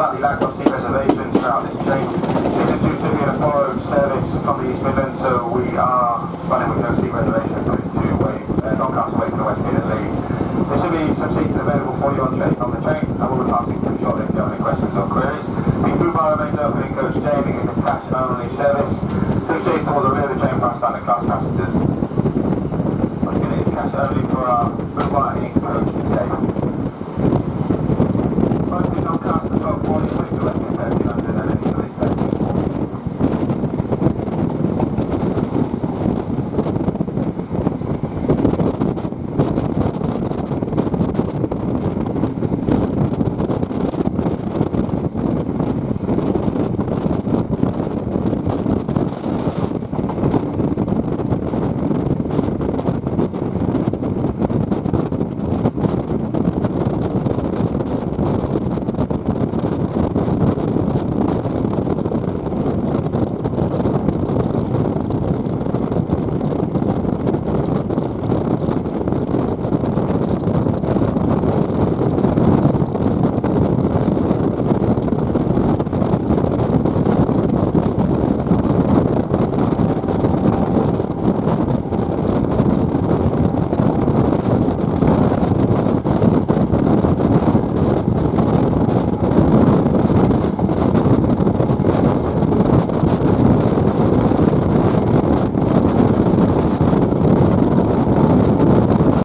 badly lack of seat reservations throughout this train. This is due to be an Apollo service from the East Midlands, so we are running with no seat reservations, so it's two-way, uh, Doncaster way from the West Midland League. There should be some seats available for you on the, on the train, and we'll be passing through shortly if you have any questions or queries. The Blue Bar remains open in Coach Jamie, it's a cash-only service. Two seats towards the rear of the train past standard class